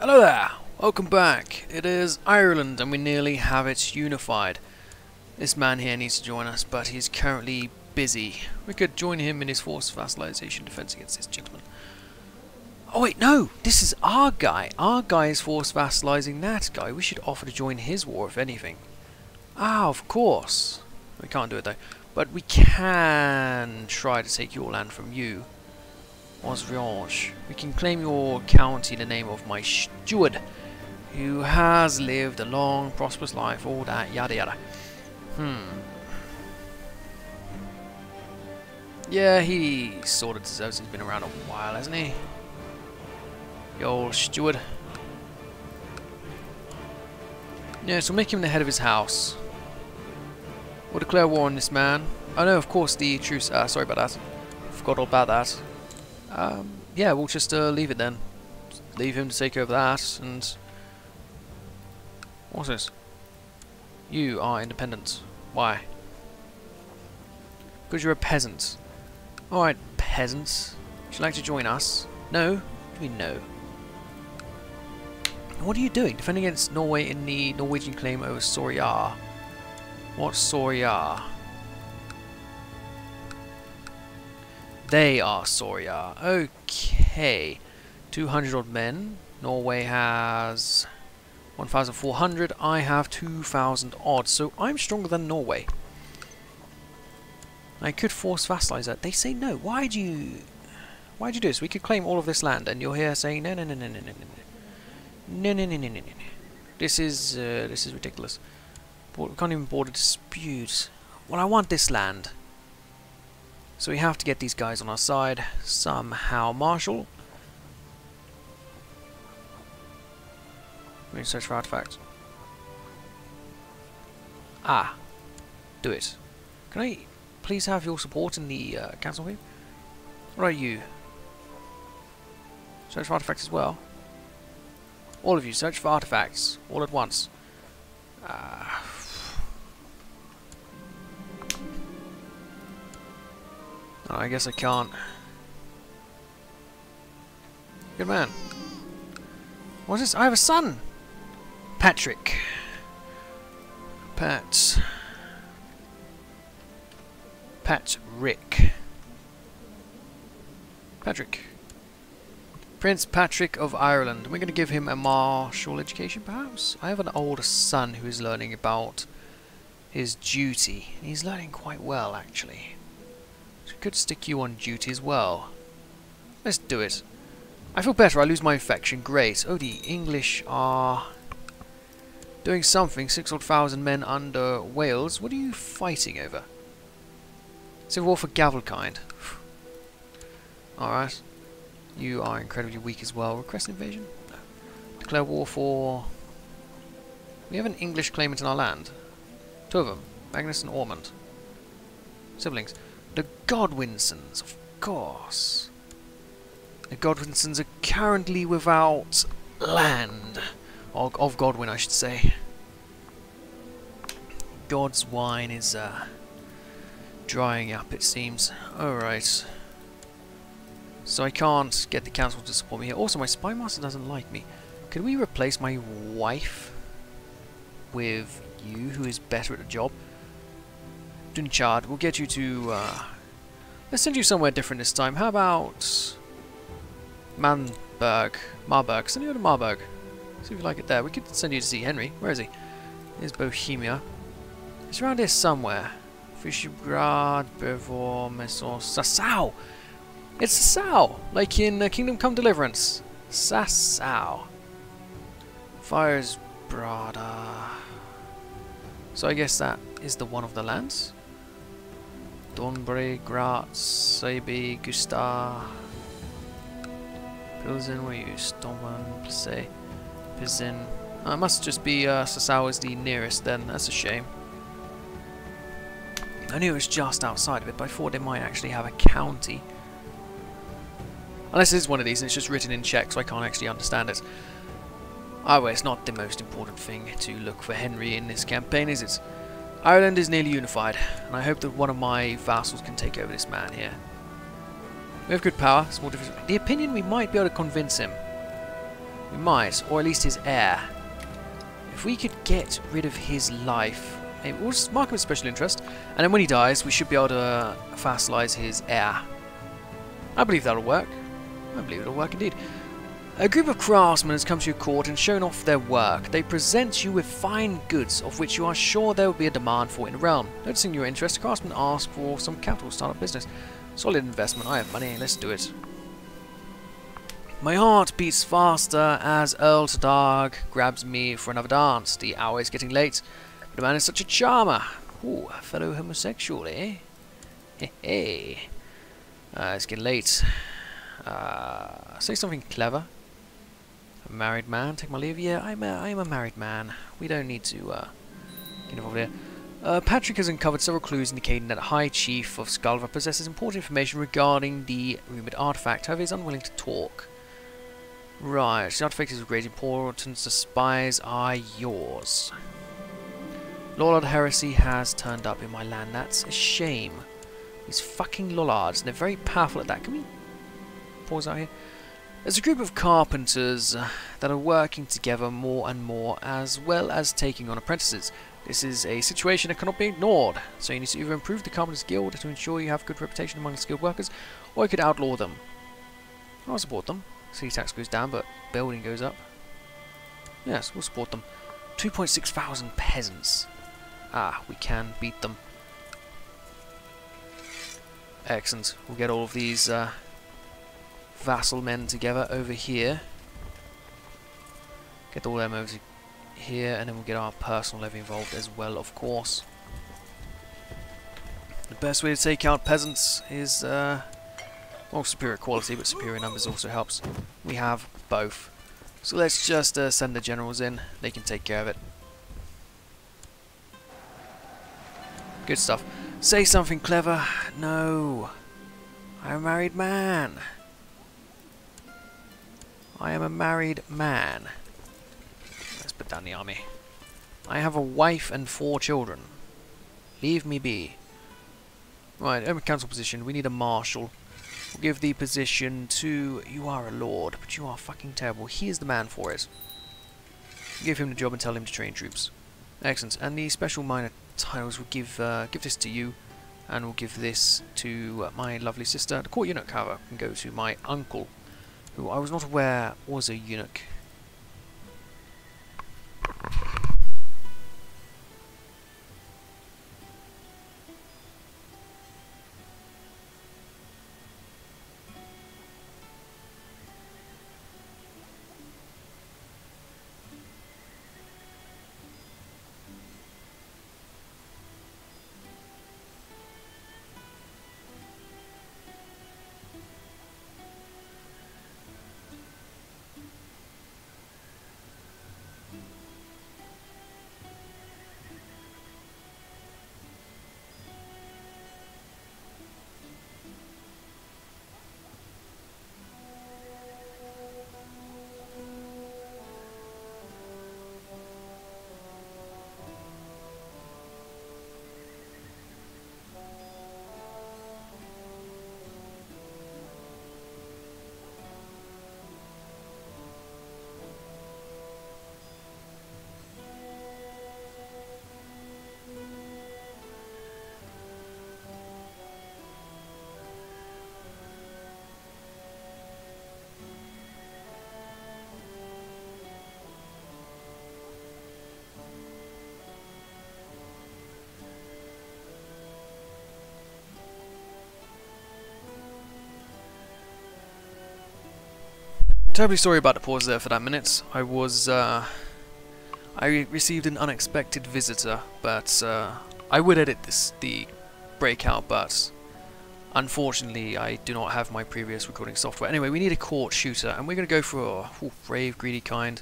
Hello there! Welcome back. It is Ireland and we nearly have it unified. This man here needs to join us, but he's currently busy. We could join him in his forced vassalization defense against this gentleman. Oh wait, no! This is our guy. Our guy is forced vassalizing that guy. We should offer to join his war, if anything. Ah, of course. We can't do it though. But we can try to take your land from you. Osriange. We can claim your county in the name of my steward, who has lived a long, prosperous life, all that, yada yada. Hmm. Yeah, he sort of deserves it. He's been around a while, hasn't he? The old steward. Yeah, so make him the head of his house. We'll declare war on this man. Oh no, of course, the truce. Uh, sorry about that. Forgot all about that. Um, yeah, we'll just uh, leave it then. Just leave him to take over that, and... What's this? You are independent. Why? Because you're a peasant. Alright, peasants. Would you like to join us? No? What no? What are you doing? Defending against Norway in the Norwegian claim over Soria. What's Soria? They are Soria. Okay. 200 odd men. Norway has 1,400. I have 2,000 odd. So I'm stronger than Norway. I could force vassalize that. They say no. Why do you... Why'd you do this? We could claim all of this land, and you're here saying no, no, no, no, no, no, no, no, no, no, no, no, no. This is uh, this is ridiculous. We can't even board a dispute. Well, I want this land. So we have to get these guys on our side somehow. Marshall. Let me search for artifacts. Ah. Do it. Can I please have your support in the uh, council here? What are you? Search for artifacts as well. All of you, search for artifacts. All at once. Uh, oh, I guess I can't. Good man. What's this? I have a son! Patrick. Pat. Pat Rick. Patrick. Prince Patrick of Ireland. We're going to give him a martial education, perhaps? I have an older son who is learning about his duty. He's learning quite well, actually. Could stick you on duty as well. Let's do it. I feel better. I lose my infection. Great. Oh, the English are doing something. Six odd thousand men under Wales. What are you fighting over? Civil War for Gavelkind. Alright. You are incredibly weak as well. Request invasion? No. Declare war for... We have an English claimant in our land. Two of them. Magnus and Ormond. Siblings. The Godwinsons, of course. The Godwinsons are currently without land. Or, of Godwin, I should say. God's wine is uh, drying up, it seems. Alright. So I can't get the council to support me here. Also, my spy master doesn't like me. Could we replace my wife with you, who is better at the job? We'll get you to... Uh, let's send you somewhere different this time. How about... Manberg? Marburg. Send you to Marburg. See if you like it there. We could send you to see Henry. Where is he? Here's Bohemia. It's around here somewhere. Fishigrad, Bevor, Mesor, Sasau! It's Sasau! Like in uh, Kingdom Come Deliverance. Sasau. Fires Brada. So I guess that is the one of the lands. Donbre, Graz, Sabi, Gusta, Pilsen, where you? Stoman, Plesse, Pizin. Oh, it must just be uh, is the nearest then. That's a shame. I knew it was just outside of it, but I thought it might actually have a county. Unless it is one of these and it's just written in Czech, so I can't actually understand it. Oh, well, it's not the most important thing to look for Henry in this campaign, is it? Ireland is nearly unified, and I hope that one of my vassals can take over this man here. We have good power, small difference. The opinion we might be able to convince him. We might, or at least his heir. If we could get rid of his life, we'll just mark him as special interest, and then when he dies, we should be able to uh, vassalize his heir. I believe that'll work. I believe it'll work indeed. A group of craftsmen has come to your court and shown off their work. They present you with fine goods, of which you are sure there will be a demand for in the realm. Noticing your interest, the craftsmen ask for some capital to start a business. Solid investment, I have money, let's do it. My heart beats faster as Earl Tadarg grabs me for another dance. The hour is getting late, but the man is such a charmer. Ooh, a fellow homosexual, eh? Hey, hey. Uh, it's getting late. Uh, say something clever. A married man, take my leave. Yeah, I'm a, I'm a married man. We don't need to uh, get involved here. Uh, Patrick has uncovered several clues indicating that the High Chief of Skulver possesses important information regarding the rumoured artifact, however he is unwilling to talk. Right, the artifact is of great importance, the spies are yours. Lollard Heresy has turned up in my land, that's a shame. These fucking Lollards, and they're very powerful at that. Can we pause out here? There's a group of carpenters uh, that are working together more and more, as well as taking on apprentices. This is a situation that cannot be ignored, so you need to either improve the Carpenters Guild to ensure you have good reputation among skilled workers, or you could outlaw them. I'll support them. City tax goes down, but building goes up. Yes, we'll support them. 2.6 thousand peasants. Ah, we can beat them. Excellent. We'll get all of these uh, vassal men together over here. Get all them over here, and then we'll get our personal levy involved as well, of course. The best way to take out peasants is, uh, well, superior quality, but superior numbers also helps. We have both. So let's just uh, send the generals in. They can take care of it. Good stuff. Say something clever. No. I'm a married man. I am a married man. Let's put down the army. I have a wife and four children. Leave me be. Right, Omen Council position. We need a marshal. We'll give the position to... You are a lord, but you are fucking terrible. He is the man for it. Give him the job and tell him to train troops. Excellent. And the special minor titles we'll give uh, give this to you, and we'll give this to my lovely sister. The court eunuch, however, can go to my uncle, who I was not aware was a eunuch. Terribly sorry about the pause there for that minute. I was, uh, I received an unexpected visitor, but uh, I would edit this the breakout, but unfortunately I do not have my previous recording software. Anyway, we need a court shooter, and we're going to go for brave, greedy kind,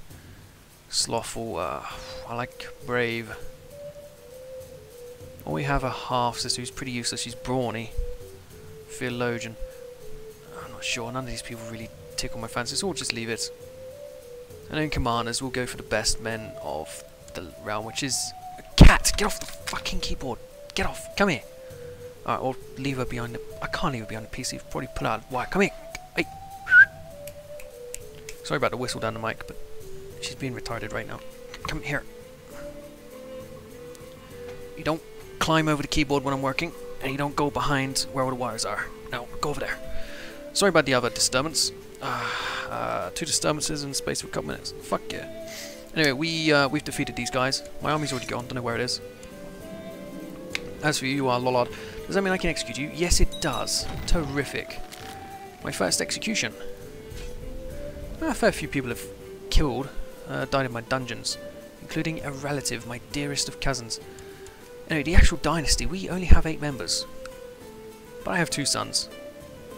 slothful. Uh, I like brave. Or we have a half sister who's pretty useless. She's brawny, theologian. I'm not sure. None of these people really tickle my fancy, so we'll just leave it. And then commanders, we'll go for the best men of the realm, which is a cat. Get off the fucking keyboard. Get off. Come here. Alright, we'll leave her behind the... I can't leave her behind the PC. Probably pull out... Why? Come here. Hey. Sorry about the whistle down the mic, but she's being retarded right now. Come here. You don't climb over the keyboard when I'm working, and you don't go behind where all the wires are. No, go over there. Sorry about the other disturbance. Uh, uh, two disturbances in space of a couple minutes. Fuck yeah. Anyway, we, uh, we've defeated these guys. My army's already gone, don't know where it is. As for you, you are Lollard. Does that mean I can execute you? Yes, it does. Terrific. My first execution. A fair few people have killed, uh, died in my dungeons, including a relative, my dearest of cousins. Anyway, the actual dynasty, we only have eight members. But I have two sons.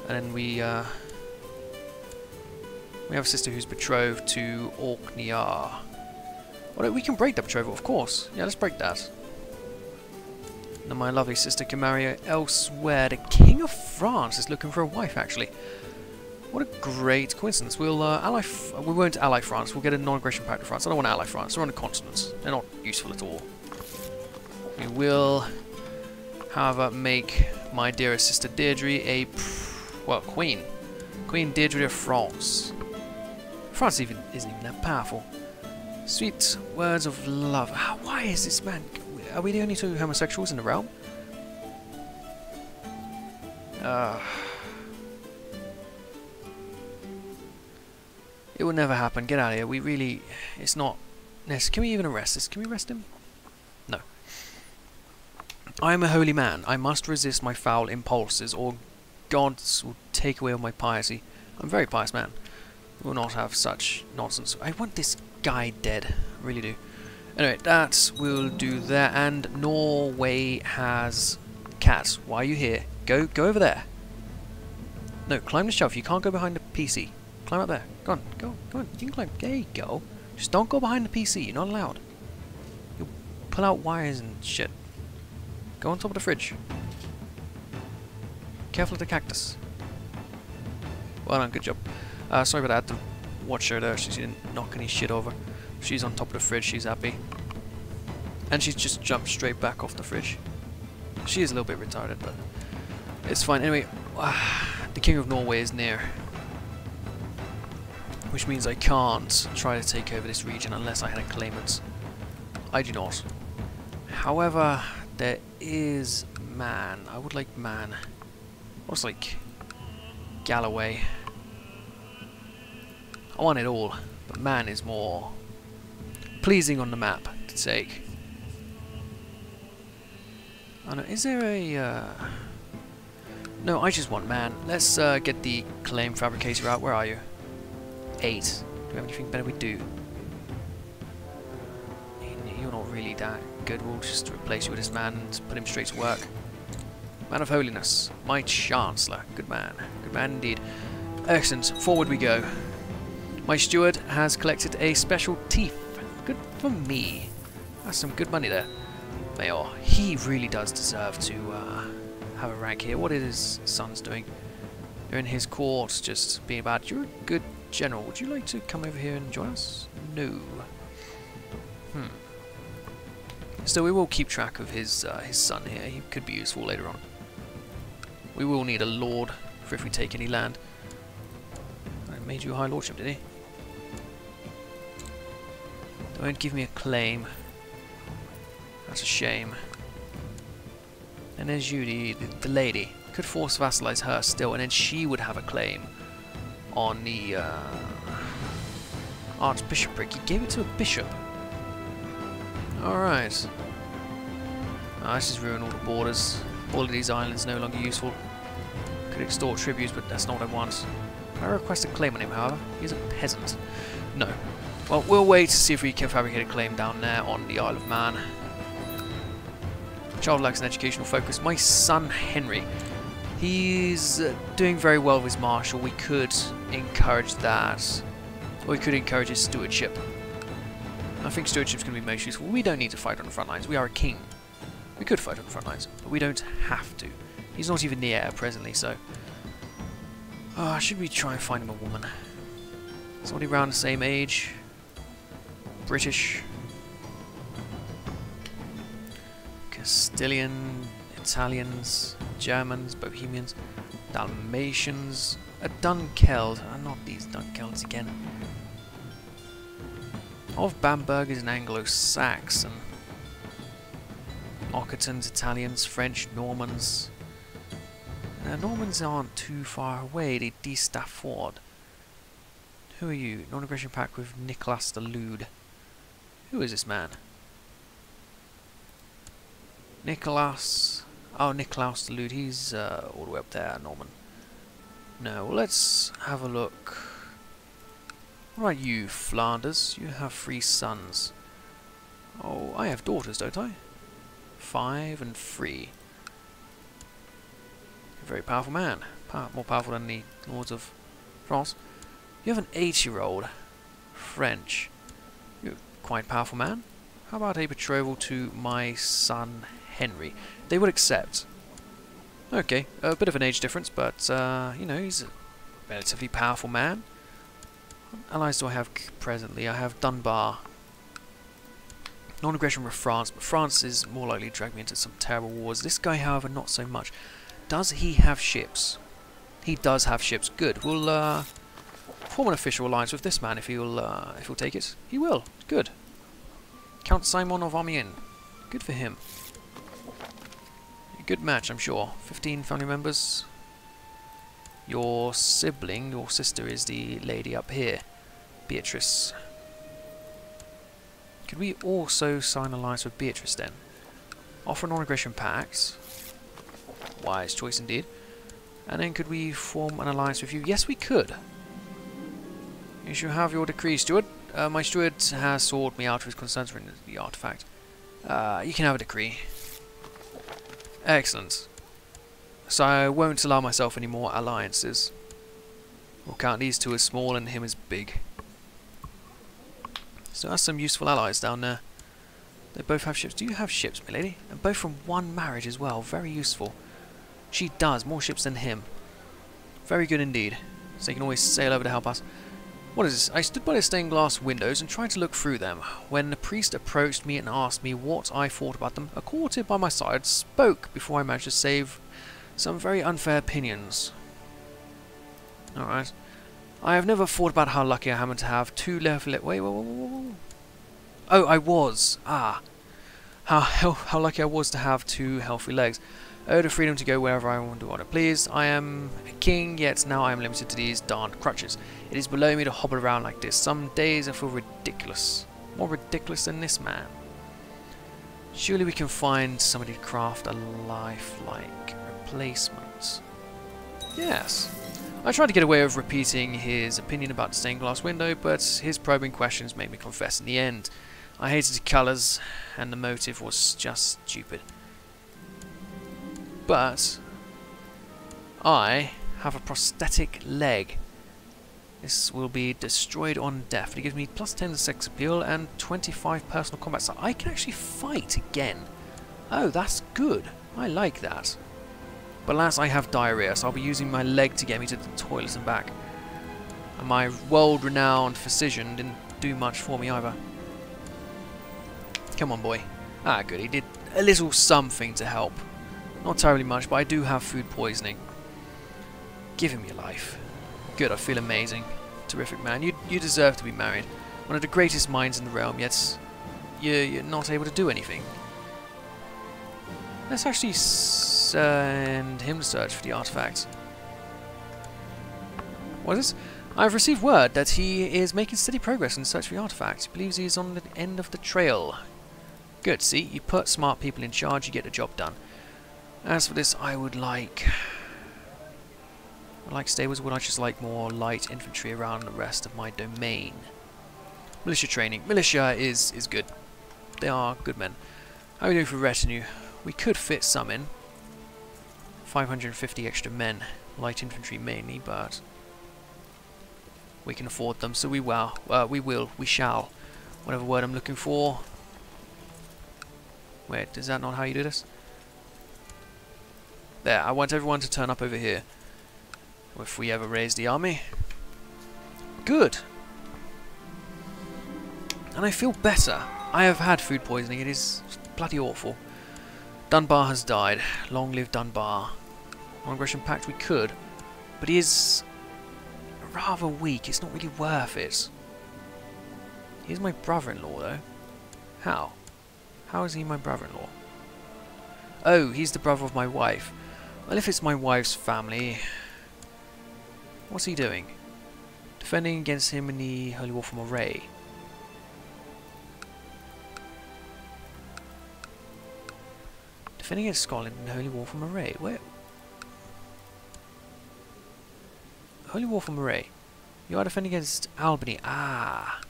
And then we, uh, we have a sister who's betrothed to Orkniar. Well, we can break that betrothal, of course. Yeah, let's break that. Now my lovely sister can marry elsewhere. The King of France is looking for a wife, actually. What a great coincidence. We'll uh, ally. we won't ally France. We'll get a non-aggression pact with France. I don't want to ally France. They're on the continents. They're not useful at all. We will, however, make my dearest sister Deirdre a, well, queen. Queen Deirdre of France. France even isn't even that powerful. Sweet words of love. Why is this man... Are we the only two homosexuals in the realm? Uh, it will never happen. Get out of here. We really... It's not... Can we even arrest this? Can we arrest him? No. I am a holy man. I must resist my foul impulses, or gods will take away all my piety. I'm a very pious man. Will not have such nonsense. I want this guy dead. I really do. Anyway, that will do there. And Norway has cats. Why are you here? Go, go over there. No, climb the shelf. You can't go behind the PC. Climb up there. Go on, go, go on. You can climb. There you go. Just don't go behind the PC. You're not allowed. You'll pull out wires and shit. Go on top of the fridge. Careful of the cactus. Well done, good job. Uh, sorry about that. The watch her there. She didn't knock any shit over. She's on top of the fridge. She's happy. And she's just jumped straight back off the fridge. She is a little bit retarded, but it's fine. Anyway, uh, the King of Norway is near. Which means I can't try to take over this region unless I had a claimant. I do not. However, there is man. I would like man. What's like Galloway? I want it all, but man is more pleasing on the map to take. Oh no, is there a... Uh... No, I just want man. Let's uh, get the claim fabricator out. Where are you? Eight. Do we have anything better we do? You're not really that good. We'll just replace you with this man and put him straight to work. Man of Holiness. My Chancellor. Good man. Good man indeed. Excellent. Forward we go. My steward has collected a special teeth. Good for me. That's some good money there. Mayor, he really does deserve to uh, have a rank here. What is his son's doing? They're in his court, just being bad. You're a good general. Would you like to come over here and join us? No. Hmm. Still, we will keep track of his uh, his son here. He could be useful later on. We will need a lord for if we take any land. I made you a high lordship, did he? Don't give me a claim. That's a shame. And there's you, the, the, lady. Could force vassalize her still, and then she would have a claim on the uh, archbishopric. He gave it to a bishop. Alright. Oh, this has ruined all the borders. All of these islands no longer useful. Could extort tributes, but that's not what I want. I request a claim on him, however. He's a peasant. No, well, we'll wait to see if we can fabricate a claim down there on the Isle of Man. Child lacks an educational focus. My son, Henry, he's uh, doing very well with his marshal. We could encourage that. Or we could encourage his stewardship. I think stewardship's going to be most useful. We don't need to fight on the front lines. We are a king. We could fight on the front lines, but we don't have to. He's not even near presently, so... Oh, should we try and find him a woman? Somebody around the same age. British, Castilian, Italians, Germans, Bohemians, Dalmatians, a Dunkeld, uh, not these Dunkelds again, of Bamburgh is an Anglo-Saxon. Occitans, Italians, French, Normans. Uh, Normans aren't too far away, they de Stafford. Who are you? Non-aggression pact with Nicholas the Lewd. Who is this man? Nicholas... Oh, Nicholas the Lewd, he's uh, all the way up there, Norman. No, well, let's have a look. What about you, Flanders? You have three sons. Oh, I have daughters, don't I? Five and three. Very powerful man. More powerful than the lords of France. You have an eight-year-old. French. You're quite powerful man. How about a betrothal to my son, Henry? They would accept. Okay, a bit of an age difference, but, uh, you know, he's a relatively powerful man. What allies do I have presently? I have Dunbar. Non-aggression with France, but France is more likely to drag me into some terrible wars. This guy, however, not so much. Does he have ships? He does have ships. Good. We'll uh, form an official alliance with this man if he'll uh, if he'll take it. He will. Good. Count Simon of Amiens. Good for him. Good match, I'm sure. 15 family members. Your sibling, your sister, is the lady up here. Beatrice. Could we also sign an alliance with Beatrice then? Offer non-aggression pacts. Wise choice indeed. And then could we form an alliance with you? Yes, we could. You shall have your decree, steward. Uh, my steward has sorted me out with his concerns with the artifact. Uh, you can have a decree. Excellent. So I won't allow myself any more alliances. We'll count these two as small and him as big. So that's some useful allies down there. They both have ships. Do you have ships, milady? And both from one marriage as well. Very useful. She does. More ships than him. Very good indeed. So you can always sail over to help us. What is this? I stood by the stained glass windows and tried to look through them, when the priest approached me and asked me what I thought about them. A courtier by my side spoke before I managed to save some very unfair opinions. Alright. I have never thought about how lucky I am to have two left. Wait, wait. Oh, I was. Ah. How, how, how lucky I was to have two healthy legs. Oh, the freedom to go wherever I want to what I please. I am a king, yet now I am limited to these darned crutches. It is below me to hobble around like this. Some days I feel ridiculous. More ridiculous than this man. Surely we can find somebody to craft a lifelike replacement. Yes. I tried to get away with repeating his opinion about the stained glass window, but his probing questions made me confess in the end. I hated the colours, and the motive was just stupid. But I have a prosthetic leg. This will be destroyed on death. It gives me plus 10 to sex appeal and 25 personal combat. So I can actually fight again. Oh, that's good. I like that. But alas, I have diarrhea, so I'll be using my leg to get me to the toilet and back. And my world-renowned physician didn't do much for me either. Come on, boy. Ah, good. He did a little something to help. Not terribly much, but I do have food poisoning. Give him your life. Good, I feel amazing. Terrific man. You, you deserve to be married. One of the greatest minds in the realm, yet you're, you're not able to do anything. Let's actually send him to search for the artifacts. What is this? I've received word that he is making steady progress in search for the artifacts. He believes he is on the end of the trail. Good, see? You put smart people in charge, you get the job done. As for this, I would like... I like stables, would I just like more light infantry around the rest of my domain? Militia training. Militia is, is good. They are good men. How are we doing for retinue? We could fit some in. 550 extra men. Light infantry mainly, but... We can afford them, so we will. Uh, we will. We shall. Whatever word I'm looking for. Wait, is that not how you do this? There, I want everyone to turn up over here. If we ever raise the army. Good. And I feel better. I have had food poisoning. It is bloody awful. Dunbar has died. Long live Dunbar. On aggression pact we could. But he is rather weak. It's not really worth it. He's my brother-in-law, though. How? How is he my brother-in-law? Oh, he's the brother of my wife. Well, if it's my wife's family... What's he doing? Defending against him in the Holy War from Moray. Defending against Scotland in the Holy War from Moray. Where? Holy War from Moray. You are defending against Albany. Ah.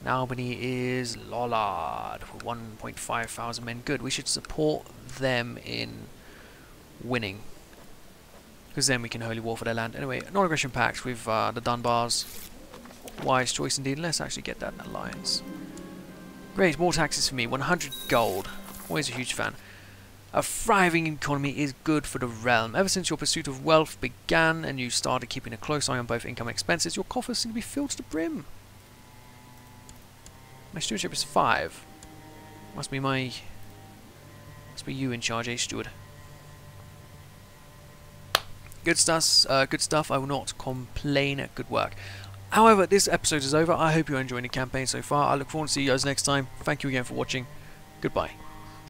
And Albany is Lollard with 1.5 thousand men. Good. We should support them in winning. Because then we can Holy War for their land. Anyway, non-aggression pact with uh, the Dunbars. Wise choice indeed. Let's actually get that alliance. Great. More taxes for me. 100 gold. Always a huge fan. A thriving economy is good for the realm. Ever since your pursuit of wealth began and you started keeping a close eye on both income and expenses, your coffers seem to be filled to the brim. My stewardship is five. Must be my... Must be you in charge, eh, steward? Good stuff. Uh, good stuff. I will not complain. At good work. However, this episode is over. I hope you're enjoying the campaign so far. I look forward to see you guys next time. Thank you again for watching. Goodbye.